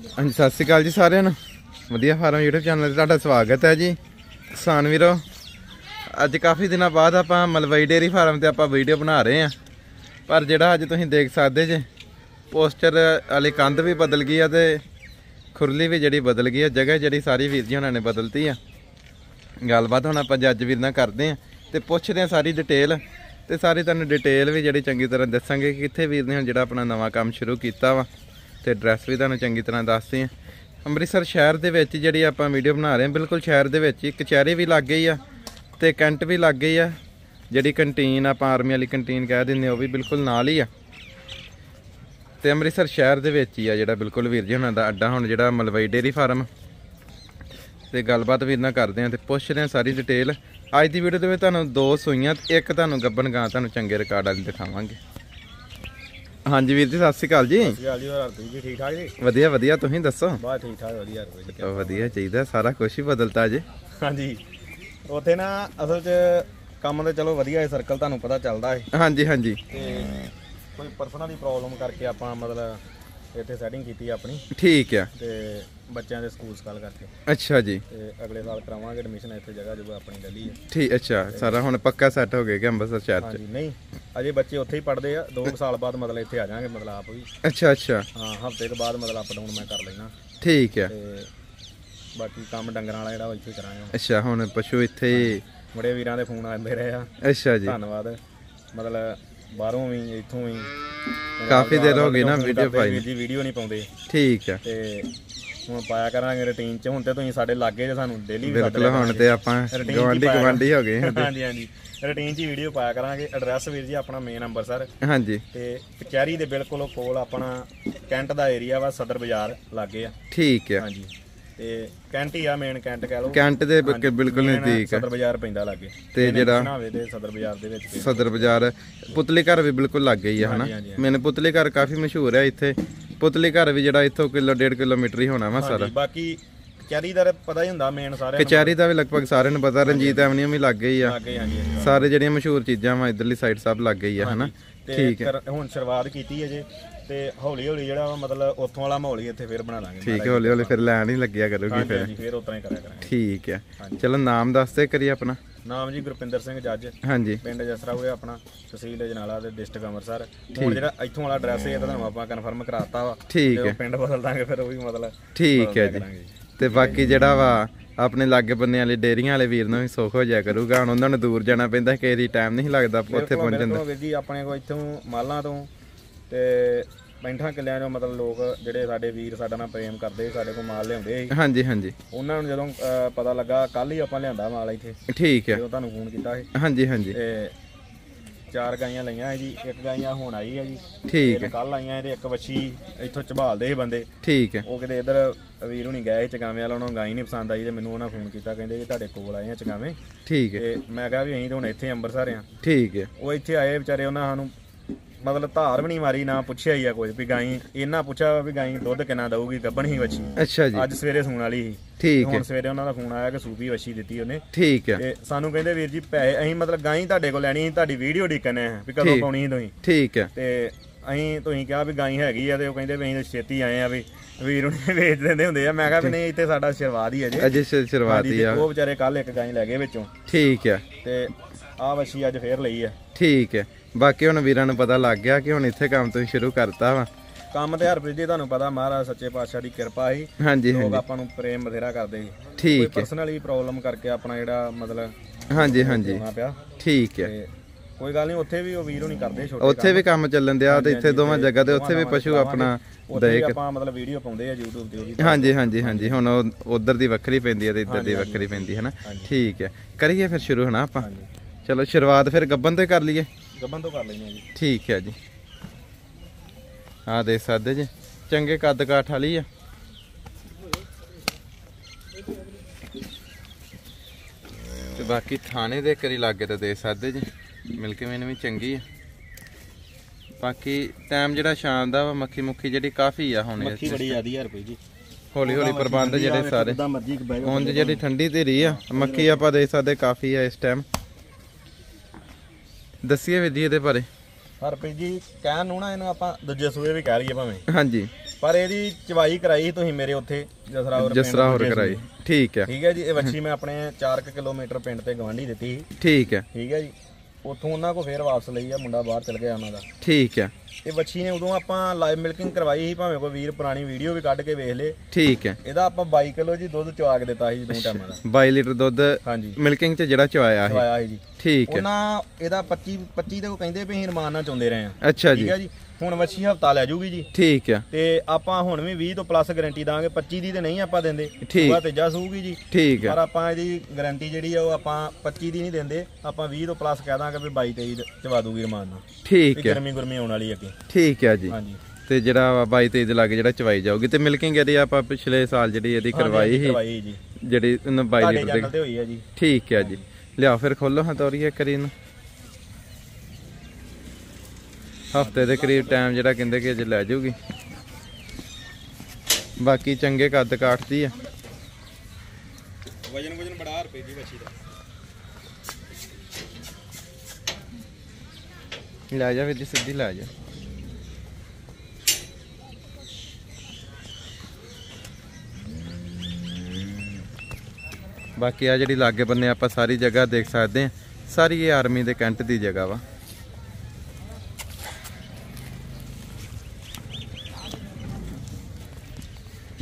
ਹਾਂਜੀ, ਸਤਿ ਸ਼੍ਰੀ ਅਕਾਲ ਜੀ ਸਾਰਿਆਂ ਨੂੰ। ਵਧੀਆ ਫਾਰਮ YouTube ਚੈਨਲ ਤੇ ਤੁਹਾਡਾ ਸਵਾਗਤ ਹੈ ਜੀ। ਕਿਸਾਨ ਵੀਰੋ, ਅੱਜ ਕਾਫੀ ਦਿਨਾਂ ਬਾਅਦ ਆਪਾਂ ਮਲਵਈ ਡੇਰੀ ਫਾਰਮ ਤੇ ਆਪਾਂ ਵੀਡੀਓ ਬਣਾ ਰਹੇ ਆ ਪਰ ਜਿਹੜਾ ਅੱਜ ਤੁਸੀਂ ਦੇਖ ਸਕਦੇ ਜੇ ਪੋਸਟਰ ਵਾਲੀ ਕੰਧ ਵੀ ਬਦਲ ਗਈ ਆ ਤੇ ਖੁਰਲੀ ਵੀ ਜਿਹੜੀ ਬਦਲ ਗਈ ਆ, ਜਗ੍ਹਾ ਜਿਹੜੀ ਸਾਰੀ ਵੀਰ ਜੀ ਉਹਨਾਂ ਨੇ ਬਦਲਤੀ ਆ। ਗੱਲਬਾਤ ਹੁਣ ਆਪਾਂ ਜੱਜ ਵੀਰ ਨਾਲ ਕਰਦੇ ਆ ਤੇ ਪੁੱਛਦੇ ਆ ਸਾਰੀ ਡਿਟੇਲ ਤੇ ਸਾਰੀ ਤੁਹਾਨੂੰ ਡਿਟੇਲ ਵੀ ਜਿਹੜੀ ਚੰਗੀ ਤਰ੍ਹਾਂ ਦੱਸਾਂਗੇ ਕਿ ਕਿੱਥੇ ਵੀਰ ਨੇ ਹੁਣ ਜਿਹੜਾ ਆਪਣਾ ਨਵਾਂ ਕੰਮ ਸ਼ੁਰੂ ਕੀਤਾ ਵਾ। ਤੇ ਐਡਰੈਸ ਵੀ ਤੁਹਾਨੂੰ ਚੰਗੀ ਤਰ੍ਹਾਂ ਦੱਸਦੇ ਆ ਅੰਮ੍ਰਿਤਸਰ ਸ਼ਹਿਰ ਦੇ ਵਿੱਚ ਜਿਹੜੀ ਆਪਾਂ ਵੀਡੀਓ ਬਣਾ ਰਹੇ ਹਾਂ ਬਿਲਕੁਲ ਸ਼ਹਿਰ ਦੇ ਵਿੱਚ ਹੀ। ਕਚਹਿਰੀ ਵੀ ਲੱਗ ਗਈ ਆ ਤੇ ਕੈਂਟ ਵੀ ਲੱਗ ਗਈ ਆ। ਜਿਹੜੀ ਕੰਟੀਨ ਆਪਾਂ ਆਰਮੀ ਵਾਲੀ ਕੰਟੀਨ ਕਹਿ ਦਿੰਦੇ ਆ, ਉਹ ਵੀ ਬਿਲਕੁਲ ਨਾਲ ਹੀ ਆ। ਤੇ ਅੰਮ੍ਰਿਤਸਰ ਸ਼ਹਿਰ ਦੇ ਵਿੱਚ ਹੀ ਆ ਜਿਹੜਾ ਬਿਲਕੁਲ ਵੀਰ ਜੀ ਉਹਨਾਂ ਦਾ ਅੱਡਾ ਹੁਣ ਜਿਹੜਾ ਮਲਵਈ ਡੇਰੀ ਫਾਰਮ। ਤੇ ਗੱਲਬਾਤ ਵੀਰ ਨਾਲ ਕਰਦੇ ਆ ਤੇ ਪੁੱਛਦੇ ਆ ਸਾਰੀ ਡਿਟੇਲ ਅੱਜ ਦੀ ਵੀਡੀਓ ਦੇ ਵਿੱਚ ਤੁਹਾਨੂੰ ਦੋ ਸੂਈਆਂ ਤੇ ਇੱਕ ਤੁਹਾਨੂੰ ਗੱਬਨ ਗਾਂ ਤੁਹਾਨੂੰ ਚੰਗੇ ਰਿਕਾਰਡ ਵਾਲੀ ਦਿਖਾਵਾਂਗੇ। ਹਾਂਜੀ ਵੀਰ ਜੀ ਸਤਿ ਸ਼੍ਰੀ ਅਕਾਲ ਜੀ। ਸਤਿ ਜੀ ਹੋਰ ਤੁਸੀਂ ਜੀ ਠੀਕ ਠਾਕ ਜੀ? ਵਧੀਆ ਵਧੀਆ ਤੁਸੀਂ ਦੱਸੋ? ਬਹੁਤ ਠੀਕ ਠਾਕ ਵਧੀਆ ਚਾਹੀਦਾ ਸਾਰਾ ਕੁਝ ਹੀ ਬਦਲਤਾ ਜੇ। ਹਾਂਜੀ। ਉੱਥੇ ਨਾ ਅਸਲ 'ਚ ਕੰਮ ਤੇ ਚਲੋ ਵਧੀਆ ਹੈ ਸਰਕਲ ਤੁਹਾਨੂੰ ਪਤਾ ਚੱਲਦਾ ਹੈ ਹਾਂਜੀ ਹਾਂਜੀ। ਤੇ ਕੋਈ ਪਰਸਨਲੀ ਪ੍ਰੋਬਲਮ ਕਰਕੇ ਆਪਾਂ ਮਤਲਬ ਇੱਥੇ ਸੈਟਿੰਗ ਕੀਤੀ ਆਪਣੀ। ਠੀਕ ਆ। ਤੇ ਬੱਚਿਆਂ ਦੇ ਸਕੂਲ ਸਕਾਲ ਕਰਕੇ। ਅੱਛਾ ਜੀ। ਤੇ ਅਗਲੇ ਸਾਲ ਕਰਾਵਾਂਗੇ ਐਡਮਿਸ਼ਨ ਇੱਥੇ ਜਗ੍ਹਾ ਜਗ੍ਹਾ ਆਪਣੀ ਗਲੀ ਹੈ ਠੀਕ ਅੱਛਾ ਸਾਰਾ ਹੁਣ ਪੱਕਾ ਸੈੱਟ ਹੋ ਗਿਆ ਕਿ ਅੰਮ੍ਰਿਤਸਰ ਸ਼ਹਿਰ ਚ? ਹਾਂਜੀ ਨਹੀਂ ਅਜੇ ਬੱਚੇ ਉੱਥੇ ਹੀ ਪੜ੍ਹਦੇ ਆ 2 ਸਾਲ ਬਾਅਦ ਮਤਲਬ ਇੱਥੇ ਆ ਜਾਾਂਗੇ ਮਤਲਬ ਆਪ ਵੀ। ਅੱਛਾ ਅੱਛਾ। ਹਾਂ ਹਫ਼ਤੇ ਤੋਂ ਬਾਅਦ ਮਤਲਬ ਅਪ ਡਾਊਨ ਮੈਂ ਕਰ ਲੈਣਾ। ਠੀਕ ਆ ਤੇ ਬਾਕੀ ਕੰਮ ਡੰਗਰਾਂ ਵਾਲਾ ਜਿਹੜਾ ਉਹ ਇੱਥੇ ਕਰਾਂਗੇ ਅੱਛਾ ਹੁਣ ਪਸ਼ੂ ਇੱਥੇ ਹੀ ਬੜੇ ਵੀਰਾਂ ਦੇ ਫੋਨ ਆਉਂਦੇ ਰਹੇ ਆ। ਅੱਛਾ ਜੀ। ਧੰਨਵਾਦ। ਮਤਲਬ ਬਾਹਰੋਂ ਵੀ ਇੱਥੋਂ ਵੀ। ਕਾਫੀ ਦੇਰ ਹੋ ਗਈ ਨਾ ਵੀਡੀਓ ਪਾਈ ਜੀ ਵੀਡੀਓ ਨਹੀਂ ਪਾਉਂਦੇ। ਠੀਕ ਆ ਤੇ ਹੁਣ ਪਾਇਆ ਕਰਾਂਗੇ ਰੁਟੀਨ ਚ। ਹੁਣ ਤੇ ਤੁਸੀਂ ਸਾਡੇ ਲਾਗੇ ਜੇ ਸਾਨੂੰ ਡੇਲੀ ਵੀ ਬਿਲਕੁਲ ਹੁਣ ਤੇ ਆਪਾਂ ਗਵਾਂਢੀ ਗਵਾਂਢੀ ਹੋ ਗਏ। ਹਾਂਜੀ ਹਾਂਜੀ। ਰੁਟੀਨ ਚ ਹੀ ਵੀਡੀਓ ਪਾਇਆ ਕਰਾਂਗੇ। ਐਡਰੈਸ ਵੀਰ ਜੀ ਆਪਣਾ ਮੇਨ ਨੰਬਰ ਸਰ ਹਾਂਜੀ। ਤੇ ਕਚਹਿਰੀ ਦੇ ਬਿਲਕੁਲ ਕੋਲ ਆਪਣਾ ਕੈਂਟ ਦਾ ਏਰੀਆ ਵਾ ਸਦਰ ਬਾਜ਼ਾਰ ਲਾਗੇ ਆ। ਠੀਕ ਆ। ਹਾਂਜੀ। ਤੇ ਕੈਂਟ ਹੀ ਆ ਮੇਨ ਕੈਂਟ ਕਹਿ ਲਓ। ਕੈਂਟ ਦੇ ਬਿਲਕੁਲ- ਨਜ਼ਦੀਕ ਆ। ਸਦਰ ਬਾਜ਼ਾਰ ਪੈਂਦਾ ਲਾਗੇ। ਤੇ ਜਿਹੜਾ ਨਾਵੇ ਦੇ ਸਦਰ ਬਾਜ਼ਾਰ ਦੇ ਵਿੱਚ। ਸਦਰ ਬਾਜ਼ਾਰ ਪੁਤਲੀ ਘਰ ਵੀ ਬਿਲਕੁਲ ਲੱਗ ਗਈ ਆ ਹਨਾ। ਮੈਨੂੰ ਪੁਤਲੀ ਘਰ ਕਾਫੀ ਮਸ਼ਹੂਰ ਹੈ ਇੱਥੇ। ਪੁਤਲੀ ਘਰ ਵੀ ਜਿਹੜਾ ਇੱਥੋਂ ਕਿਲੋ ਡੇਢ ਕਿਲੋਮੀਟਰ ਹੀ ਹੋਣਾ ਵਾ ਸਾਰਾ। ਹਾਂਜੀ ਬਾਕੀ ਕਚਹਿਰੀ ਦਾ ਤਾਂ ਪਤਾ ਹੀ ਹੁੰਦਾ ਮੇਨ ਸਾਰਿਆਂ ਕਚਹਿਰੀ ਦਾ ਵੀ ਲਗਭਗ ਸਾਰਿਆਂ ਨੂੰ ਪਤਾ ਰਣਜੀਤ ਐਵਨਿਊ ਵੀ ਲੱਗ ਗਈ ਆ। ਲਾਗੇ ਹਾਂਜੀ ਹਾਂਜੀ। ਸਾਰੇ ਜਿਹੜੀਆਂ ਮਸ਼ਹੂਰ ਚੀਜ਼ਾਂ ਵਾ ਇਧਰਲੀ ਸਾਈਡ ਸਭ ਲੱਗ ਗਈ ਆ ਹਨਾ? ਤੇ ਠੀਕ ਹੈ ਕਰ- ਹੁਣ ਸ਼ੁਰੂਆਤ ਕੀਤੀ ਹੈ ਜੇ ਤੇ ਹੌਲੀ ਹੌਲੀ ਜਿਹੜਾ ਵਾ ਮਤਲਬ ਉੱਥੋਂ ਵਾਲਾ ਮਾਹੌਲ ਹੀ ਇੱਥੇ ਫੇਰ ਬਣਾ ਲਾਂਗੇ। ਠੀਕ ਹੈ ਹੌਲੀ ਹੌਲੀ ਫਿਰ ਲੈਣ ਹੀ ਲੱਗਿਆ ਕਰੂਗੀ ਫਿਰ। ਹਾਂਜੀ ਫੇਰ ਉਤਰਾ ਹੀ ਕਰਿਆ ਕਰਾਂਗੇ। ਠੀਕ ਹੈ ਚਲੋ ਨਾਮ ਦੱਸਦੇ ਕਰੀਏ ਆਪਣਾ। ਨਾਮ ਜੀ ਗੁਰਪਿੰਦਰ ਸਿੰਘ ਜੱਜ ਹਾਂਜੀ। ਪਿੰਡ ਜਸਰਾ ਹੋਇਆ ਆਪਣਾ ਤਹਿਸੀਲ ਜਨਾਲਾ ਤੇ ਡਿਸਟ੍ਰਿਕਟ ਅੰਮ੍ਰਿਤਸਰ। ਹੁਣ ਜਿਹੜਾ ਇੱਥੋਂ ਵਾਲਾ ਐਡਰੈਸ ਹੈ ਇਹ ਤਾਂ ਤੁਹਾਨੂੰ ਆਪਾਂ ਕਨਫਰਮ ਕਰਾਤਾ ਵਾ। ਠੀਕ ਹੈ। ਪਿੰਡ ਬਦਲ ਦਾਂਗੇ ਫਿਰ ਉਹ ਵੀ ਮਤਲਬ ਠੀਕ ਹੈ ਜੀ। ਤੇ ਬਾਕੀ ਜਿਹੜਾ ਵਾ ਆਪਣੇ ਲਾਗੇ ਬੰਨੇ ਵਾਲੇ ਡੇਰੀਆਂ ਵਾਲੇ ਵੀਰ ਨੂੰ ਵੀ ਸੁੱਖ ਹੋ ਜਾਇਆ ਕਰੂਗਾ। ਹੁਣ ਉਹਨਾਂ ਨੂੰ ਦੂਰ ਜਾਣਾ ਪੈਂਦਾ ਕਈ ਦੀ ਟਾਈਮ ਨਹੀਂ ਲੱਗਦਾ ਉੱਥੇ ਪਹੁੰਚਣ ਦਾ ਵੀਰ ਜੀ ਆਪਣੇ ਕੋਲ ਇੱਥੋਂ ਮਾਲਾਂ ਤੋਂ ਤੇ ਪੈਂਠਾਂ ਕਿੱਲਿਆਂ ਚੋਂ ਮਤਲਬ ਲੋਕ ਜਿਹੜੇ ਸਾਡੇ ਵੀਰ ਸਾਡਾ ਨਾਲ ਪ੍ਰੇਮ ਕਰਦੇ ਸੀ, ਸਾਡੇ ਕੋਲ ਮਾਲ ਲਿਆਉਂਦੇ ਸੀ। ਹਾਂਜੀ ਹਾਂਜੀ। ਉਹਨਾਂ ਨੂੰ ਜਦੋਂ ਪਤਾ ਲੱਗਾ ਕੱਲ ਹੀ ਆਪਾਂ ਲਿਆਂਦਾ ਮਾਲ ਇੱਥੇ। ਠੀਕ ਹੈ ਜਦੋਂ ਤੁਹਾਨੂੰ ਫੋਨ ਕੀਤਾ ਸੀ। ਹਾਂਜੀ ਹਾਂਜੀ। ਤੇ ਚਾਰ ਗਾਈਆਂ ਲਈਆਂ ਜੀ ਇੱਕ ਗਾਈਆਂ ਹੁਣ ਆਈ ਹੈ ਜੀ। ਠੀਕ ਹੈ ਕੱਲ ਆਈਆਂ ਇਹਦੇ ਇੱਕ ਵੱਛੀ ਇੱਥੋਂ ਝਬਾਲਦੇ ਸੀ ਬੰਦੇ। ਠੀਕ ਹੈ ਉਹ ਕਿਤੇ ਇਧਰ ਵੀਰ ਹੁਣੀ ਗਏ ਸੀ ਚਗਾਵੇਂ ਵਾਲਾ ਉਹਨਾਂ ਨੂੰ ਗਾਈ ਨਹੀਂ ਪਸੰਦ ਆਈ ਤੇ ਮੈਨੂੰ ਉਹਨਾਂ ਫੋਨ ਕੀਤਾ ਕਹਿੰਦੇ ਵੀ ਤੁਹਾਡੇ ਕੋਲ ਆਏ ਆ ਚਗਾਵੇਂ। ਠੀਕ ਹੈ ਤੇ ਮੈਂ ਕਿਹਾ ਵੀ ਅਸੀਂ ਤਾਂ ਹੁਣ ਇੱਥੇ ਅੰਮ੍ਰਿਤਸਰ ਆ। ਠੀਕ ਹੈ ਉਹ ਇੱਥੇ ਆਏ ਵਿਚਾਰੇ ਉਹਨਾਂ ਸਾਨੂੰ ਮਤਲਬ ਧਾਰ ਵੀ ਨਹੀਂ ਮਾਰੀ ਨਾ ਪੁੱਛਿਆ ਹੀ ਆ ਕੋਈ ਵੀ ਗਾਈ ਇਹਨਾਂ ਪੁੱਛਿਆ ਵੀ ਗਾਈ ਦੁੱਧ ਕਿੰਨਾ ਦਊਗੀ ਗੱਭਣ ਹੀ ਵੱਛੀ। ਅੱਛਾ ਜੀ। ਅੱਜ ਸਵੇਰੇ ਸੂਣ ਵਾਲੀ ਸੀ। ਠੀਕ ਹੈ ਹੁਣ ਸਵੇਰੇ ਉਹਨਾਂ ਦਾ ਫੋਨ ਆਇਆ ਕਿ ਸੂਪੀ ਵੱਛੀ ਦਿੱਤੀ ਉਹਨੇ। ਠੀਕ ਹੈ। ਤੇ ਸਾਨੂੰ ਕਹਿੰਦੇ ਵੀਰ ਜੀ ਪੈਸੇ ਅਸੀਂ ਮਤਲਬ ਗਾਈ ਤੁਹਾਡੇ ਕੋਲ ਲੈਣੀ ਸੀ ਤੁਹਾਡੀ ਵੀਡੀਓ ਡਿੱਕਣੇ ਆ ਵੀ ਕਦੋਂ। ਪਾਉਣੀ ਸੀ ਤੁਸੀਂ। ਠੀਕ ਹੈ। ਤੇ ਅਸੀਂ ਤੁਸੀਂ ਕਿਹਾ ਵੀ ਗਾਈ ਹੈਗੀ ਆ ਤੇ ਉਹ ਕਹਿੰਦੇ ਵੀ ਅਸੀਂ ਛੇਤੀ ਆਏ ਆ ਵੀ ਵੀਰ ਉਹਨੇ ਵੇਚ ਦਿੰਦੇ ਹੁੰਦੇ ਆ। ਮੈਂ ਕਿਹਾ ਵੀ ਨਹੀਂ ਇੱਥੇ ਸਾਡਾ ਸ਼ੁਰੂਆਤ ਹੀ ਹੈ ਜੀ। ਅਜੇ ਸ਼ੁਰੂਆਤੀ ਤੇ ਆ। ਉਹ ਵਿਚਾਰੇ ਕੱਲ ਇੱਕ ਗਾਈ ਲੈ ਗਏ ਵਿੱਚੋਂ। ਠੀਕ ਹੈ। ਤੇ ਆਹ ਵੱਛੀ ਅੱਜ ਫੇਰ ਲਈ ਆ। ਠੀਕ ਹੈ। ਬਾਕੀ ਹੁਣ ਵੀਰਾਂ ਨੂੰ ਪਤਾ ਲੱਗ ਗਿਆ ਕਿ ਹੁਣ ਇੱਥੇ ਕੰਮ ਤੁਸੀਂ ਸ਼ੁਰੂ ਕਰਤਾ ਵਾ। ਕੰਮ ਤੇ ਹਰਪ੍ਰੀਤ ਜੀ ਤੁਹਾਨੂੰ ਪਤਾ ਮਹਾਰਾਜ ਸੱਚੇ ਪਾਤਸ਼ਾਹ ਦੀ ਕਿਰਪਾ ਸੀ। ਹਾਂਜੀ ਲੋਕ ਹਾਂਜੀ। ਆਪਾਂ ਨੂੰ ਪ੍ਰੇਮ ਬਥੇਰਾ ਕਰਦੇ ਸੀ। ਕੋਈ ਠੀਕ ਹੈ। ਪਰਸਨਲੀ ਪ੍ਰੋਬਲਮ ਕਰਕੇ ਆਪਣਾ ਜਿਹੜਾ ਮਤਲਬ ਹਾਂਜੀ ਹਾਂਜੀ। ਹੋਣਾ ਪਿਆ। ਠੀਕ ਹੈ। ਤੇ ਕੋਈ ਗੱਲ ਨਹੀਂ ਉੱਥੇ ਵੀ ਉਹ ਵੀਰ ਨਹੀਂ ਕਰਦੇ ਛੋਟੇ ਉੱਥੇ ਵੀ ਕੰਮ ਚੱਲਣ ਦਿਆ ਤੇ ਇੱਥੇ ਦੋਵਾਂ ਜਗ੍ਹਾ ਤੇ ਉੱਥੇ ਵੀ ਪਸ਼ੂ ਆਪਣਾ ਉੱਥੇ ਵੀ ਆਪਾਂ ਮਤਲਬ ਵੀਡੀਓ ਪਾਉਂਦੇ ਆ YouTube ਤੇ ਉਹਦੀ। ਹਾਂਜੀ ਹਾਂਜੀ ਹਾਂਜੀ। ਹੁਣ ਉਧਰ ਦੀ ਵੱਖਰੀ ਪੈਂਦੀ ਹੈ ਤੇ ਇੱਧਰ ਦੀ ਵੱਖਰੀ ਪੈਂਦੀ ਹੈ ਨਾ। ਠੀਕ ਹੈ। ਕਰੀਏ ਫਿਰ ਸ਼ੁਰੂ ਹਨਾ ਆਪਾਂ। ਚਲੋ ਸ਼ੁਰੂਆਤ ਫਿਰ ਗੱਬਨ ਤੋਂ ਕਰ ਲਈਏ। ਗੱਬਨ ਤੋਂ ਕਰ ਲੈਂਦੇ ਆ ਜੀ। ਠੀਕ ਹੈ ਜੀ। ਆ ਦੇ ਸਕਦੇ ਜੀ। ਚੰਗੇ ਕੱਦ ਕਾਠ ਵਾਲੀ ਆ। ਤੇ ਬਾਕੀ ਥਾਣੇ ਦੇ ਕਰੀ ਲਾਗੇ ਤਾਂ ਦੇ ਸਕਦੇ ਜੀ। ਮਿਲ ਕੇ ਮੈਨੂੰ ਵੀ ਚੰਗੀ ਆ। ਬਾਕੀ ਟਾਈਮ ਜਿਹੜਾ ਸ਼ਾਮ ਦਾ ਵਾ ਮੱਖੀ ਮੁੱਖੀ ਜਿਹੜੀ ਕਾਫੀ ਆ ਹੁਣ ਮੱਖੀ ਬੜੀ ਜ਼ਿਆਦੀ ਆ ਰੁਪਏ ਜੀ ਹੌਲੀ ਹੌਲੀ ਪ੍ਰਬੰਧ ਜਿਹੜੇ ਸਾਰੇ। ਹੁਣ ਜਿਹੜੀ ਠੰਡੀ ਧੀਰੀ ਆ ਮੱਖੀ ਆਪਾਂ ਦੇ ਸਕਦੇ ਕਾਫੀ ਆ ਇਸ ਟਾਈਮ ਦੱਸੀਏ ਵੀਰ ਜੀ ਇਹਦੇ ਬਾਰੇ। ਹਰਪ੍ਰੀਤ ਜੀ ਕਹਿਣ ਨੂੰ ਨਾ ਇਹਨੂੰ ਆਪਾਂ ਦੂਜੇ ਸੂਏ ਵੀ ਕਹਿ ਲਈਏ ਭਾਵੇਂ। ਹਾਂਜੀ। ਪਰ ਇਹਦੀ ਚਵਾਈ ਕਰਾਈ ਸੀ ਤੁਸੀਂ ਮੇਰੇ ਉੱਥੇ ਜਸਰਾ ਹੋਰ ਪਿੰਡ ਜਸਰਾ ਹੋਰ ਦੂਜੇ ਕਰਾਈ। ਠੀਕ ਹੈ। ਠੀਕ ਹੈ ਜੀ ਇਹ ਵੱਛੀ ਮੈਂ ਆਪਣੇ 4 ਕਿਲੋਮੀਟਰ ਪਿੰਡ ਤੇ ਗਵਾਂਢੀ ਦਿੱਤੀ ਠੀਕ ਹੈ। ਠੀਕ ਹੈ ਜੀ। ਉੱਥੋਂ ਉਹਨਾਂ ਕੋ ਫੇਰ ਵਾਪਸ ਲਈ ਆ ਮੁੰਡਾ ਬਾਹਰ ਚਲ ਗਿਆ ਉਹਨਾਂ ਦਾ। ਠੀਕ ਹੈ ਇਹ ਵੱਛੀ ਨੇ ਉਦੋਂ ਆਪਾਂ ਲਾਈਵ ਮਿਲਕਿੰਗ ਕਰਵਾਈ ਸੀ ਭਾਵੇਂ ਕੋਈ ਵੀਰ ਪੁਰਾਣੀ ਵੀਡੀਓ ਵੀ ਕੱਢ ਕੇ ਵੇਖ ਲੇ। ਠੀਕ ਹੈ ਇਹਦਾ ਆਪਾਂ 22 ਕਿਲੋ ਜੀ ਦੁੱਧ ਚਵਾ ਕੇ ਦਿੱਤਾ ਸੀ ਦੋ ਟਾਈਮਾਂ ਦਾ। 22 ਲੀਟਰ ਦੁੱਧ ਹਾਂਜੀ। ਮਿਲਕਿੰਗ ਚ ਜਿਹੜਾ ਚਵਾਇਆ ਹੈ ਚਵਾਇਆ ਸੀ ਜੀ। ਠੀਕ ਹੈ ਉਹਨਾਂ ਇਹਦਾ 25 25 ਦੇ ਕੋ ਕਹਿੰਦੇ ਵੀ ਅਸੀਂ ਰਮਾਨ ਨਾਲ ਰਹੇ ਆ ਅੱਛਾ ਜੀ। ਠੀਕ ਹੈ ਜੀ। ਹੁਣ ਵੱਛੀ ਹਫਤਾ ਲੈ ਜੂਗੀ ਜੀ। ਠੀਕ ਹੈ ਤੇ ਆਪਾਂ ਹੁਣ ਵੀ 20 ਤੋਂ ਪਲੱਸ ਗਾਰੰਟੀ ਦਾਂਗੇ 25 ਦੀ ਤੇ ਨਹੀਂ ਆਪਾਂ ਦਿੰਦੇ। ਠੀਕ। ਸੁਬਾ ਤੇਜਾ ਸੂਗੀ ਜੀ। ਠੀਕ ਹੈ ਪਰ ਆਪਾਂ ਇਹਦੀ ਗਾਰੰਟੀ ਜਿਹੜੀ ਆ ਉਹ ਆਪਾਂ 25 ਦੀ ਨਹੀਂ ਦਿੰਦੇ। ਆਪਾਂ 20 ਤੋਂ ਪਲੱਸ ਕਹਿ ਦਾਂਗੇ ਵੀ 22 23 ਚਵਾ ਦੂਗੀ ਰਮਾਨ ਨਾਲ ਠੀਕ ਹੈ ਗਰਮੀ ਗੁਰਮੀ ਆਉਣ ਵਾਲੀ ਅੱਗੇ। ਠੀਕ ਹੈ ਜੀ। ਹਾਂਜੀ। ਤੇ ਜਿਹੜਾ 22 23 ਦੇ ਲਾਗੇ ਜਿਹੜਾ ਚਵਾਈ ਜਾਊਗੀ ਤੇ ਮਿਲਕਿੰਗ ਇਹਦੀ ਆਪਾਂ ਪਿਛਲੇ ਸਾਲ ਜਿਹੜੀ ਇਹਦੀ ਕਰਵਾਈ ਸੀ ਕਰਵਾਈ ਜੀ। ਜਿਹੜੀ ਉਹਨੂੰ 22 ਤੁਹਾਡੇ ਲੀਟਰ ਦੀ ਤੇ ਹੋਈ ਆ ਜੀ। ਠੀਕ ਹੈ ਜੀ। ਲਿਆ ਫਿਰ ਖੋਲੋ ਹਾਂ ਤੋਰੀਏ ਕਰੀ ਨੂੰ ਹਫ਼ਤੇ ਦੇ ਕਰੀਬ ਟਾਈਮ ਜਿਹੜਾ ਕਹਿੰਦੇ ਕਿ ਅਜੇ ਲੈ ਜਾਊਗੀ। ਬਾਕੀ ਚੰਗੇ ਕੱਦ ਕਾਟਦੀ ਆ। ਵਜਨ ਵਜਨ ਬੜਾ ਰੁਪਏ ਦੀ ਬੱਚੀ ਦਾ। ਲੈ ਜਾ ਜੀ ਸਿੱਧੀ ਲੈ ਜਾ। ਬਾਕੀ ਆ ਜਿਹੜੀ ਲਾਗੇ ਬੰਨੇ ਆਪਾਂ ਸਾਰੀ ਜਗ੍ਹਾ ਦੇਖ ਸਕਦੇ ਆ। ਸਾਰੀ ਇਹ ਆਰਮੀ ਦੇ ਕੈਂਟ ਦੀ ਜਗ੍ਹਾ ਵਾ।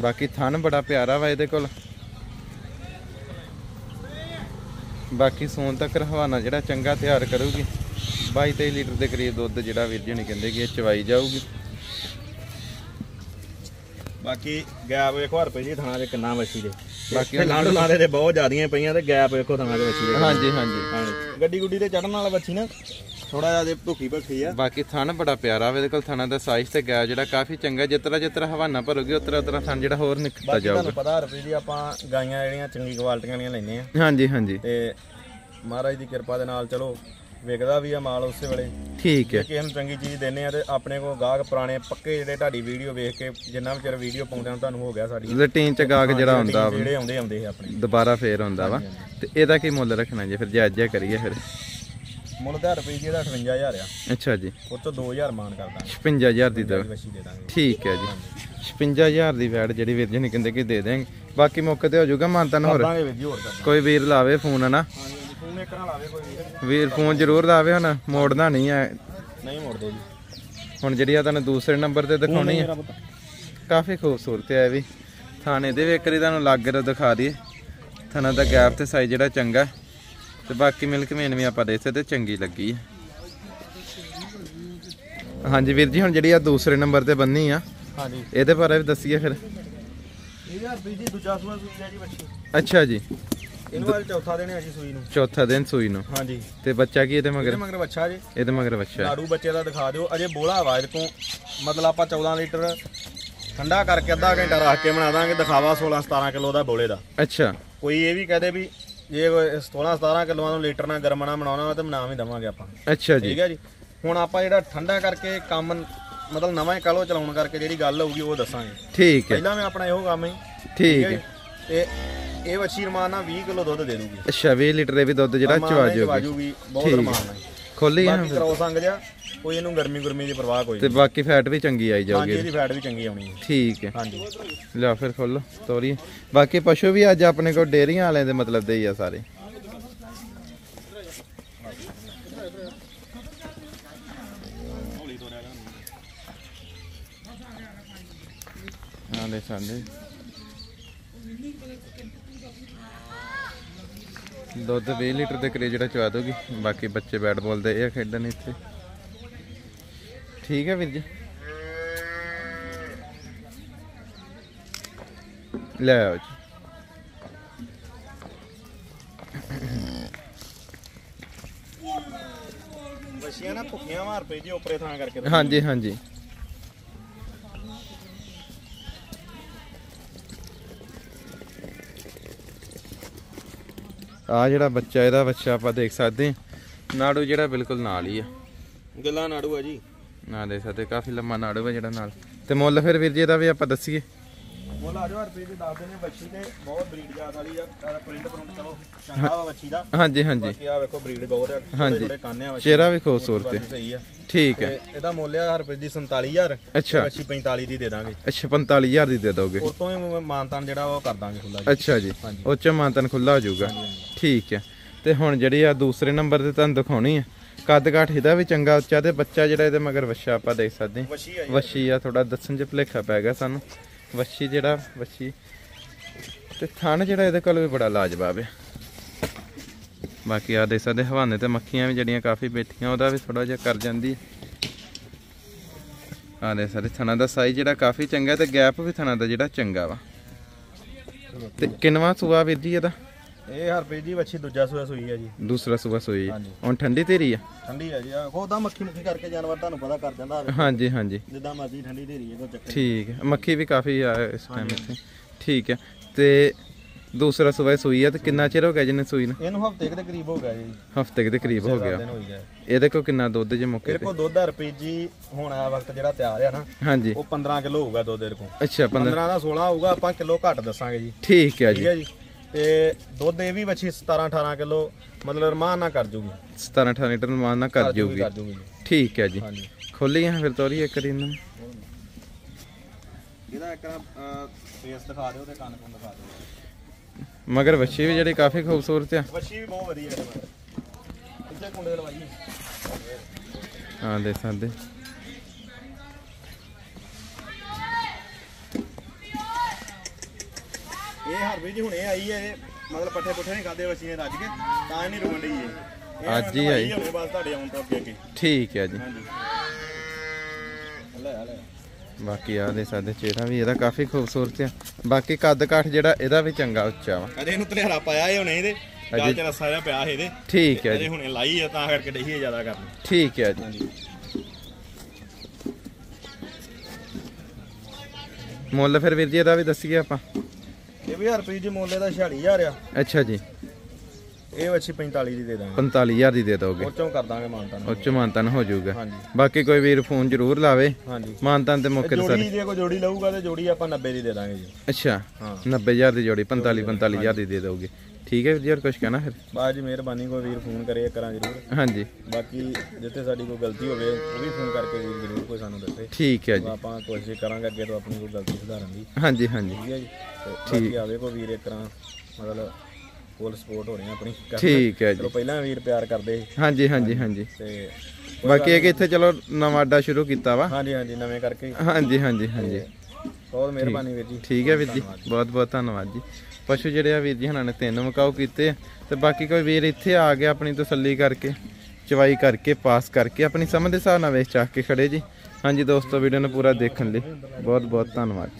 ਬਾਕੀ ਥਣ ਬੜਾ ਪਿਆਰਾ ਵਾ ਇਹਦੇ ਕੋਲ। ਬਾਕੀ ਸੋਨ ਤੱਕ ਹਵਾਨਾ ਜਿਹੜਾ ਚੰਗਾ ਤਿਆਰ ਕਰੂਗੀ। 22 23 ਲੀਟਰ ਦੇ ਕਰੀਬ ਦੁੱਧ ਜਿਹੜਾ ਵੀਰ ਜੀ ਨੇ ਕਹਿੰਦੇ ਕਿ ਇਹ ਚਵਾਈ ਜਾਊਗੀ। ਬਾਕੀ ਗੈਪ ਵੇਖੋ ਰੁਪਏ ਜੀ ਥਾਣਾ ਦੇ ਕਿੰਨਾ ਬੱਚੀ ਦੇ ਬਾਕੀ ਲਾਂਡ ਲਾਂਦੇ ਦੇ ਬਹੁਤ ਜ਼ਿਆਦੀਆਂ ਪਈਆਂ ਤੇ ਗੈਪ ਵੇਖੋ ਥਾਣਾ ਦੇ ਬੱਚੀ ਦੇ ਹਾਂਜੀ ਹਾਂਜੀ। ਹਾਂਜੀ ਗੱਡੀ ਗੁੱਡੀ ਤੇ ਚੜਨ ਵਾਲਾ ਬੱਚੀ ਨਾ। ਥੋੜਾ ਜਿਹਾ ਜੇ ਭੁੱਖੀ ਭੱਖੀ ਆ। ਬਾਕੀ ਥਣ ਬੜਾ ਪਿਆਰਾ ਵਾ ਇਹਦੇ ਕੋਲ ਥਣਾ ਦਾ ਸਾਈਜ਼ ਤੇ ਗਿਆ ਜਿਹੜਾ ਕਾਫੀ ਚੰਗਾ ਜਿਤਨਾ ਜਿਤਨਾ ਹਵਾਨਾ ਭਰੋਗੇ ਉਤਰਾ ਉਤਰਾ ਥਣ ਜਿਹੜਾ ਹੋਰ ਨਿਕਲਦਾ ਬਾਕੀ ਜਾਊਗਾ। ਤੁਹਾਨੂੰ ਪਤਾ ਰੁਪਏ ਜੀ ਆਪਾਂ ਗਾਈਆਂ ਜਿਹੜੀਆਂ ਚੰਗੀ ਕੁਆਲਿਟੀਆਂ ਵਾਲੀਆਂ ਲੈਨੇ ਆ। ਹਾਂਜੀ ਹਾਂਜੀ। ਤੇ ਮਹਾਰਾਜ ਦੀ ਕਿਰਪਾ ਦੇ ਨਾਲ ਚਲੋ ਵਿਕਦਾ ਵੀ ਆ ਮਾਲ ਉਸੇ ਵੇਲੇ। ਠੀਕ ਹੈ। ਕਿਸੇ ਨੂੰ ਚੰਗੀ ਚੀਜ਼ ਦਿੰਨੇ ਆ ਤੇ ਆਪਣੇ ਕੋਲ ਗਾਹਕ ਪੁਰਾਣੇ ਪੱਕੇ ਜਿਹੜੇ ਤੁਹਾਡੀ ਵੀਡੀਓ ਵੇਖ ਕੇ ਜਿੰਨਾ ਵਿਚਾਰ ਵੀਡੀਓ ਪਾਉਂਦੇ ਨੂੰ ਤੁਹਾਨੂੰ ਹੋ ਗਿਆ ਸਾਡੀ ਰੂਟੀਨ ਚ ਗਾਹਕ ਜਿਹੜਾ ਹੁੰਦਾ ਜਿਹੜੇ ਆਉਂਦੇ ਆਉਂਦੇ ਆ ਆਪਣੇ। ਦੁਬਾਰਾ ਫੇਰ ਹੁੰਦਾ ਵਾ। ਤੇ ਇਹਦਾ ਕੀ ਮੁੱਲ ਰੱਖਣਾ ਜੀ ਫਿਰ ਜਾਇਜ਼ ਜਿਹਾ ਕਰੀਏ ਫਿਰ। ਮੁੱਲ ਦਾ ਰੁਪਏ ਜੀ ਇਹਦਾ 58000 ਆ। ਅੱਛਾ ਜੀ। ਉਹ ਤੋਂ 2000 ਮਾਨ ਕਰ ਦਾਂਗੇ 55000 ਦੀ ਦੋ ਵਸ਼ੀ ਦੇ ਦਾਂਗੇ। ਠੀਕ ਹੈ ਜੀ। 55000 ਦੀ ਵੈਟ ਜਿਹੜੀ ਵੀਰ ਜੀ ਨੇ ਕਹਿੰਦੇ ਕਿ ਦੇ ਦੇਣਗੇ। ਬਾਕੀ ਮੌਕੇ ਤੇ ਹੋ ਜਾਊਗਾ ਮਾਨਤਨ ਹੋਰ। ਦਾਂਗੇ ਵੀਰ ਜੀ ਹੋਰ ਕੋਈ ਵੀਰ ਲਾਵੇ ਫੋਨ ਹਨਾ? ਹਾਂਜੀ ਹਾਂਜੀ ਫੋਨ ਇੱਕ ਨਾਲ ਲਾਵੇ ਕੋਈ ਵੀਰ। ਵੀਰ ਫੋਨ ਜ਼ਰੂਰ ਲਾਵੇ ਹੁਣ ਮੋੜਨਾ ਨਹੀਂ ਹੈ। ਨਹੀਂ ਮੋੜਦੇ ਜੀ। ਹੁਣ ਜਿਹੜੀ ਆ ਤੁਹਾਨੂੰ ਦੂਸਰੇ ਨੰਬਰ ਤੇ ਦਿਖਾਉਣੀ ਹੈ। ਕਾਫੀ ਖੂਬਸੂਰਤ ਹੈ ਇਹ ਵੀ। ਥਾਣੇ ਦੇ ਵੇਕਰੀ ਤੁਹਾਨੂੰ ਲੱਗ ਰਿਹਾ ਦਿਖਾ ਦਈਏ। ਥਾਣਾ ਦਾ ਗੈਪ ਤੇ ਸਾਈਜ਼ ਜਿਹੜਾ ਚੰਗਾ। ਤੇ ਬਾਕੀ ਮਿਲਕ ਮੇਨ ਵੀ ਆਪਾਂ ਦੇਖ ਸਕਦੇ ਚੰਗੀ ਲੱਗੀ। ਹਾਂਜੀ ਵੀਰ ਜੀ ਹੁਣ ਜਿਹੜੀ ਆ ਦੂਸਰੇ ਨੰਬਰ ਤੇ ਬੰਨੀ ਆ ਹਾਂਜੀ। ਇਹਦੇ ਬਾਰੇ ਵੀ ਦੱਸੀਏ ਫਿਰ। ਇਹਦਾ ਰੁਪਏ ਜੀ ਦੂਜਾ ਸੂਆ ਸੂਈ ਆ ਜੀ ਬੱਚੀ। ਅੱਛਾ ਜੀ। ਇਹਨੂੰ ਚੌਥਾ ਦਿਨ ਹੈ ਜੀ ਸੂਈ ਨੂੰ। ਚੌਥਾ ਦਿਨ ਸੂਈ ਨੂੰ। ਹਾਂਜੀ। ਤੇ ਬੱਚਾ ਕੀ ਇਹਦੇ ਇਹਦੇ ਮਗਰ ਮਗਰ ਬੱਚਾ ਜੀ। ਇਹਦੇ ਮਗਰ ਬੱਚਾ। ਹੈ। ਲਾੜੂ ਬੱਚੇ ਦਾ ਦਿਖਾ ਦਿਓ। ਅਜੇ ਬੋਲਾ ਆਵਾਜ਼ ਤੋਂ। ਮਤਲਬ ਆਪਾਂ 14 ਲੀਟਰ ਠੰਡਾ ਕਰਕੇ ਅੱਧਾ ਘੰਟਾ ਰੱਖ ਕੇ ਬਣਾ ਦਾਂਗੇ। ਦਿਖਾਵਾ 16 17 ਕਿਲੋ ਦਾ ਬੋਲੇ ਦਾ। ਅੱਛਾ। ਕੋਈ ਇਹ ਵੀ ਕਹਦੇ ਵੀ ਜੇ 16 17 ਕਿਲੋਆਂ ਨੂੰ ਲੀਟਰ ਨਾਲ ਗਰਮਣਾ ਬਣਾਉਣਾ ਤਾਂ ਬਣਾ ਵੀ ਦਵਾਂਗੇ ਆਪਾਂ। ਅੱਛਾ ਜੀ। ਠੀਕ ਹੈ ਜੀ। ਹੁਣ ਆਪਾਂ ਜਿਹੜਾ ਠੰਡਾ ਕਰਕੇ ਕੰਮ ਮਤਲਬ ਨਵਾਂ ਹੀ ਕਲੋ ਚਲਾਉਣ ਕਰਕੇ ਜਿਹੜੀ ਗੱਲ ਹੋਊਗੀ ਉਹ ਦੱਸਾਂਗੇ। ਠੀਕ ਹੈ। ਪਹਿਲਾਂ ਮੈਂ ਆਪਣਾ ਇਹੋ ਕੰਮ ਹੈ। ਠੀਕ ਹੈ ਹੈ। ਤੇ ਇਹ ਵੱਛੀ ਰਮਾਨ ਨਾਲ 20 ਕਿਲੋ ਦੁੱਧ ਦੇ ਦੂਗੀ। ਅੱਛਾ 20 ਲੀਟਰ ਦੇ ਵੀ ਦੁੱਧ ਜਿਹੜਾ ਚਵਾ ਜਾਊਗੀ ਬਹੁਤ ਹੈ। ਰਮਾਨ ਖੋਲੀ ਆ ਬਾਕੀ ਕਰੋ ਸੰਗ ਜਾ ਕੋਈ ਇਹਨੂੰ ਗਰਮੀ ਗੁਰਮੀ ਦੀ ਪਰਵਾਹ ਕੋਈ ਤੇ ਬਾਕੀ ਫੈਟ ਵੀ ਚੰਗੀ ਆਈ ਹਾਂਜੀ ਜਾਊਗੀ ਇਹਦੀ ਫੈਟ ਵੀ ਚੰਗੀ ਆਉਣੀ ਹੈ। ਠੀਕ ਹੈ। ਹਾਂਜੀ। ਲਿਆ ਫਿਰ ਖੋਲੋ ਤੋਰੀ ਬਾਕੀ ਪਸ਼ੂ ਵੀ ਅੱਜ ਆਪਣੇ ਕੋਲ ਡੇਰੀਆਂ ਵਾਲਿਆਂ ਦੇ ਮਤਲਬ ਦੇ ਹੀ ਆ ਸਾਰੇ। ਆਲੇ ਸਾਡੇ। ਦੁੱਧ 20 ਲੀਟਰ ਦੇ ਕਰੀਬ ਜਿਹੜਾ ਚਵਾ ਦੋਗੀ ਬਾਕੀ ਬੱਚੇ ਬੈਟ ਬਾਲ ਦੇ ਇਹ ਖੇਡਣ ਇੱਥੇ। ਠੀਕ ਹੈ ਵੀਰ ਜੀ। ਲੈ ਆਓ ਜੀ। ਬੱਚੀਆਂ ਨਾ ਭੁੱਖੀਆਂ ਮਾਰ ਪਈ ਜੀ ਉਪਰੇ ਥਾਂ ਕਰਕੇ। ਹਾਂਜੀ ਹਾਂਜੀ। ਆ ਜਿਹੜਾ ਬੱਚਾ ਇਹਦਾ ਬੱਚਾ ਆਪਾਂ ਦੇਖ ਸਕਦੇ ਹਾਂ। ਨਾੜੂ ਜਿਹੜਾ ਬਿਲਕੁਲ ਨਾਲ ਹੀ ਆ। ਗੱਲਾਂ ਨਾੜੂ ਆ ਜੀ। ਨਾ ਦੇਖ ਸਕਦੇ ਕਾਫੀ ਲੰਮਾ ਨਾੜੂ ਆ ਜਿਹੜਾ ਨਾਲ। ਤੇ ਮੁੱਲ ਫਿਰ ਵੀਰ ਜੀ ਇਹਦਾ ਵੀ ਆਪਾਂ ਦੱਸੀਏ। ਮੁੱਲ ਆ ਜਾਓ ਰੁਪਏ ਦੇ ਦੱਸਦੇ ਨੇ ਬੱਚੀ ਤੇ ਬਹੁਤ ਬਰੀਡ ਜਾਤ ਵਾਲੀ ਆ ਪ੍ਰਿੰਟ ਪ੍ਰਿੰਟ ਚਲੋ ਚੰਗਾ ਵਾ ਬੱਚੀ ਦਾ। ਹਾਂਜੀ ਹਾਂਜੀ। ਬਾਕੀ ਆ ਵੇਖੋ ਬਰੀਡ ਬਹੁਤ ਆ ਹਾਂਜੀ। ਥੋੜੇ ਕੰਨੇ ਆ ਬੱਚੀ ਚਿਹਰਾ ਵੀ ਖੂਬਸੂਰਤ ਹੈ ਬਾਕੀ ਸਹੀ ਆ। ਠੀਕ ਹੈ। ਤੇ ਇਹਦਾ ਮੁੱਲ ਆ ਰੁਪਏ ਦੀ 47000 ਅੱਛਾ। ਬੱਚੀ 45 ਦੀ ਦੇ ਦਾਂਗੇ। ਅੱਛਾ 45000 ਦੀ ਦੇ ਦੋਗੇ। ਉਸ ਤੋਂ ਹੀ ਮਾਨਤਾਨ ਜਿਹੜਾ ਵਾ ਉਹ ਕਰ ਦਾਂਗੇ ਖੁੱਲਾ ਜੀ ਅੱਛਾ ਜੀ। ਹਾਂਜੀ। ਉਹ ਚ ਮਾਨਤਨ ਖੁੱਲਾ ਹੋ ਜਾਊਗਾ। ਠੀਕ ਹੈ। ਤੇ ਹੁਣ ਜਿਹੜੀ ਆ ਦੂਸਰੇ ਨੰਬਰ ਤੇ ਤੁਹਾਨੂੰ ਦਿਖਾਉਣੀ ਆ ਕੱਦ ਕਾਠ ਇਹਦਾ ਵੀ ਚੰਗਾ ਉੱਚਾ ਤੇ ਬੱਚਾ ਜਿਹੜਾ ਇਹਦੇ ਮਗਰ ਵੱਛਾ ਆਪਾਂ ਦੇਖ ਸਕਦੇ ਹਾਂ। ਵੱਛੀ ਆ ਥੋੜਾ ਦੱਸਣ ਚ ਭੁਲੇਖਾ ਪੈ ਗਿਆ ਸਾਨੂੰ। ਵੱਛੀ ਜਿਹੜਾ ਵੱਛੀ। ਤੇ ਥਣ ਜਿਹੜਾ ਇਹਦੇ ਕੋਲ ਵੀ ਬੜਾ ਲਾਜਵਾਬ ਹੈ ਬਾਕੀ ਆ ਦੇਖ ਸਕਦੇ ਹਵਾਨੇ ਤੇ ਮੱਖੀਆਂ ਵੀ ਜਿਹੜੀਆਂ ਕਾਫੀ ਬੈਠੀਆਂ ਉਹਦਾ ਵੀ ਥੋੜਾ ਜਿਹਾ ਕਰ ਜਾਂਦੀ। ਆ ਦੇ ਸਾਰੇ ਥਣਾ ਦਾ ਸਾਈਜ਼ ਜਿਹੜਾ ਕਾਫੀ ਚੰਗਾ ਤੇ ਗੈਪ ਵੀ ਥਣਾ ਦਾ ਜਿਹੜਾ ਚੰਗਾ ਵਾ। ਤੇ ਕਿੰਨਵਾ ਸੂਆ ਵੀਰ ਜੀ ਇਹਦਾ? ਇਹ ਹਰਪ੍ਰੀਤ ਜੀ ਵੱਛੀ ਦੂਜਾ ਸੂਆ ਸੂਈ ਆ ਜੀ। ਦੂਸਰਾ ਸੂਆ ਸੋਈ। ਹਾਂਜੀ। ਹੁਣ ਠੰਡੀ ਤੇਰੀ ਆ? ਠੰਡੀ ਆ ਜੀ। ਉਹਦਾ ਮੱਖੀ ਮੁੱਖੀ ਕਰਕੇ ਜਾਨਵਰ ਤੁਹਾਨੂੰ ਪਤਾ ਕਰ ਜਾਂਦਾ ਹੋਵੇ ਹਾਂਜੀ ਹਾਂਜੀ। ਜਿੱਦਾਂ ਮਰਜ਼ੀ ਠੰਡੀ ਢੇਰੀ ਹੈ ਕੋਈ ਚੱਕਰ ਠੀਕ ਹੈ ਮੱਖੀ ਵੀ ਕਾਫੀ ਆ ਇਸ ਟਾਈਮ ਇੱਥੇ। ਠੀਕ ਹੈ ਤੇ ਦੂਸਰਾ ਸੂਆ ਸੂਈ ਆ ਤੇ ਕਿੰਨਾ ਚਿਰ ਹੋ ਗਿਆ ਜਿਹਨੇ ਸੂਈ ਨੂੰ। ਇਹਨੂੰ ਹਫ਼ਤੇ ਦੇ ਕਰੀਬ ਹੋ ਗਿਆ ਜੀ। ਹਫ਼ਤੇ ਦੇ ਕਰੀਬ ਹੋ ਗਿਆ। ਦਿਨ ਹੋ ਗਿਆ। ਇਹਦੇ ਕੋਲ ਕਿੰਨਾ ਦੁੱਧ ਜੇ ਮੌਕੇ ਇਹਦੇ ਤੇ? ਕੋਲ ਦੁੱਧ ਹਰਪ੍ਰੀਤ ਜੀ ਹੁਣ ਆ ਵਕਤ ਜਿਹੜਾ ਤਿਆਰ ਆ ਨਾ ਹਾਂਜੀ। ਉਹ 15 ਕਿਲੋ ਹੋਊਗਾ ਦੁੱਧ ਇਹਦੇ ਕੋਲ। ਅੱਛਾ 15 15 ਦਾ 16 ਹੋਊਗਾ ਆਪਾਂ ਕਿਲੋ ਘੱਟ ਦੱਸਾਂਗੇ ਜੀ। ਠੀਕ ਹੈ ਠੀਕ ਜੀ ਹੈ ਜੀ। ਤੇ ਦੁੱਧ ਇਹ ਵੀ ਵੱਛੀ 17 18 ਕਿਲੋ ਮਤਲਬ ਰਮਾਨ ਨਾ ਕਰ ਜੂਗੀ। 17 18 ਲੀਟਰ ਮਾਨ ਨਾ ਕਰ ਜੂਗੀ ਠੀਕ ਹੈ ਜੀ। ਹਾਂਜੀ। ਖੋਲੀ ਆ ਫਿਰ ਤੋਰੀ ਇੱਕ ਵਾਰੀ ਇਹਨਾਂ ਨੂੰ। ਇਹਦਾ ਇੱਕ ਫੇਸ ਦਿਖਾ ਦਿਓ ਤੇ ਕੰਨ ਕੁੰਨ ਦਿਖਾ ਦਿਓ। ਮਗਰ ਵੱਛੀ ਵੀ ਜਿਹੜੀ ਕਾਫੀ ਖੂਬਸੂਰਤ ਆ। ਵੱਛੀ ਵੀ ਬਹੁਤ ਵਧੀਆ ਹੈ ਇੱਥੇ ਕੁੰਡੇ ਲਵਾਈ ਹਾਂ ਦੇ ਸਕਦੇ। ਇਹ ਹਰਵੀ ਜੀ ਹੁਣੇ ਆਈ ਹੈ ਇਹ ਮਤਲਬ ਪੱਠੇ ਪੁੱਠੇ ਨਹੀਂ ਖਾਦੇ ਨੇ ਰੱਜ ਕੇ ਤਾਂ ਇਹ ਨਹੀਂ ਰੁਕਣ ਡਈ ਇਹ। ਅੱਜ ਹੀ ਆਈ। ਹੁਣੇ ਬਸ ਤੁਹਾਡੇ ਆਉਣ ਤੋਂ ਅੱਗੇ ਅੱਗੇ। ਠੀਕ ਹੈ ਜੀ। ਹਾਂਜੀ। ਲੈ ਆ ਲੈ ਬਾਕੀ ਆ ਦੇ ਸਕਦੇ ਚਿਹਰਾ ਵੀ ਇਹਦਾ ਕਾਫੀ ਖੂਬਸੂਰਤ ਆ ਬਾਕੀ ਕੱਦ ਕਾਠ ਜਿਹੜਾ ਇਹਦਾ ਵੀ ਚੰਗਾ ਉੱਚਾ ਵਾ। ਅਜੇ ਇਹਨੂੰ ਤਲਿਆਰਾ ਪਾਇਆ ਇਹ ਹੁਣੇ ਇਹਦੇ। ਚ ਰਸਾ ਜਿਹਾ ਪਿਆ ਇਹਦੇ। ਠੀਕ ਹੈ ਅਜੇ ਜੀ। ਹੁਣੇ ਲਾਈ ਹੈ ਤਾਂ ਕਰਕੇ ਡਈਏ ਜ਼ਿਆਦਾ ਕਰਨੀ। ਠੀਕ ਹੈ ਜੀ। ਮੁੱਲ ਫਿਰ ਵੀਰ ਜੀ ਇਹਦਾ ਵੀ ਦੱਸੀਏ ਆਪਾਂ। ਇਹ ਵੀ ਹਰਪ੍ਰੀਤ ਜੀ ਮੁੱਲ ਇਹਦਾ 46000 ਆ। ਅੱਛਾ ਜੀ। ਇਹ ਵੱਛੀ 45 ਦੀ ਦੇ ਦਾਂਗੇ। 45000 ਦੀ ਦੇ ਦੋਗੇ। ਉਹ ਚੋਂ ਕਰ ਦਾਂਗੇ ਮਾਨਤਾਨ। ਉਹ ਚ ਮਾਨਤਨ ਹੋ ਜਾਊਗਾ। ਹਾਂਜੀ। ਬਾਕੀ ਕੋਈ ਵੀਰ ਫੋਨ ਜ਼ਰੂਰ ਲਾਵੇ। ਹਾਂਜੀ। ਮਾਨਤਨ ਤੇ ਮੌਕੇ ਤੇ ਜੋੜੀ ਸਾਰੇ ਜੇ ਕੋਈ ਜੋੜੀ ਲਊਗਾ ਤੇ ਜੋੜੀ ਆਪਾਂ 90 ਦੀ ਦੇ ਦਾਂਗੇ ਜੀ। ਅੱਛਾ। ਹਾਂ। 90000 ਦੀ ਜੋੜੀ 45 45000 ਦੀ ਦੇ ਦੋਗੇ। ਠੀਕ ਹੈ ਵੀਰ ਜੀ ਹੋਰ ਕੁਝ ਕਹਿਣਾ ਫਿਰ? ਬਾਅਦ ਜੀ ਮਿਹਰਬਾਨੀ ਕੋਈ ਵੀਰ ਫੋਨ ਕਰੇ ਕਰਾਂ ਜ਼ਰੂਰ। ਹਾਂਜੀ। ਬਾਕੀ ਜਿੱਥੇ ਸਾਡੀ ਕੋਈ ਗਲਤੀ ਹੋਵੇ ਉਹ ਵੀ ਫੋਨ ਕਰਕੇ ਵੀਰ ਜ਼ਰੂਰ ਕੋਈ ਸਾਨੂੰ ਦੱਸੇ। ਠੀਕ ਹੈ ਜੀ। ਆਪਾਂ ਕੋਸ਼ਿਸ਼ ਕਰਾਂਗੇ ਅੱਗੇ ਤੋਂ ਆਪਣੀ ਕੋਈ ਗਲਤੀ ਸੁਧਾਰਨ ਦੀ। ਹਾਂਜੀ ਹਾਂਜੀ। ਠੀਕ ਹੈ ਜੀ। ਆਵੇ ਕੋਈ ਵੀਰ ਇੱਕ ਤਰ੍ਹਾਂ ਮਤਲਬ ਫੁੱਲ ਸਪੋਰਟ ਹੋ ਰਹੀ ਆਪਣੀ। ਠੀਕ ਹੈ ਜੀ। ਚਲੋ ਪਹਿਲਾਂ ਵੀਰ ਪਿਆਰ ਕਰਦੇ। ਹਾਂਜੀ ਹਾਂਜੀ ਹਾਂਜੀ। ਤੇ ਬਾਕੀ ਇਹ ਕਿ ਇੱਥੇ ਚਲੋ ਨਵਾਂ ਅੱਡਾ ਸ਼ੁਰੂ ਕੀਤਾ ਵਾ। ਹਾਂਜੀ ਹਾਂਜੀ ਨਵੇਂ ਕਰਕੇ। ਹਾਂਜੀ ਹਾਂਜੀ ਹਾਂਜੀ। ਬਹੁਤ ਮਿਹਰਬਾਨੀ ਵੀਰ ਜੀ। ਠੀਕ ਹੈ ਵੀਰ ਜੀ। ਬਹੁਤ ਬਹੁਤ ਧੰਨਵਾਦ ਜੀ। ਪਸ਼ੂ ਜਿਹੜੇ ਆ ਵੀਰ ਜੀ ਹਣਾ ਨੇ ਤਿੰਨ ਮਕਾਓ ਕੀਤੇ ਆ। ਤੇ ਬਾਕੀ ਕੋਈ ਵੀਰ ਇੱਥੇ ਆ ਗਿਆ ਆਪਣੀ ਤਸੱਲੀ ਕਰਕੇ, ਚਵਾਈ ਕਰਕੇ, ਪਾਸ ਕਰਕੇ, ਆਪਣੀ ਸਮਝ ਦੇ ਹਿਸਾਬ ਨਾਲ ਵੇਚ ਚਾਹ ਕੇ ਖੜੇ ਜੀ। ਹਾਂਜੀ ਦੋਸਤੋ, ਵੀਡੀਓ ਨੂੰ ਪੂਰਾ ਦੇਖਣ ਲਈ ਬਹੁਤ ਬਹੁਤ ਧੰਨਵਾਦ